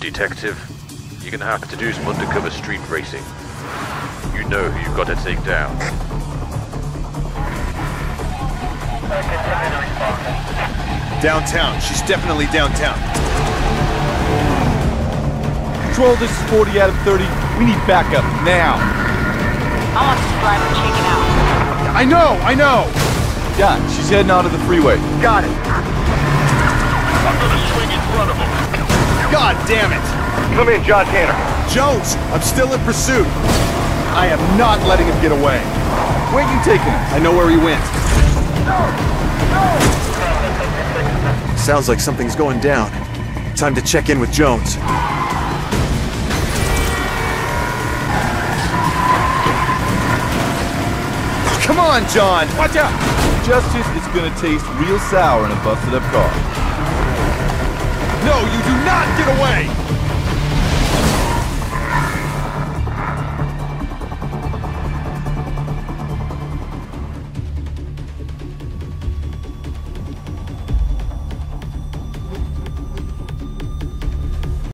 Detective, you're gonna have to do some undercover street racing. You know who you've got to take down. Downtown. She's definitely downtown. Control, this is 40 out of 30. We need backup now. I want this driver taken out. I know, I know. Yeah, she's heading out of the freeway. Got it. I'm gonna swing in front of him. God damn it. Come in, John Tanner. Jones, I'm still in pursuit. I am not letting him get away. Where you taking us? I know where he went. Sounds like something's going down. Time to check in with Jones. Come on, John! Watch out! Justice is gonna taste real sour in a busted up car. No, you do not get away!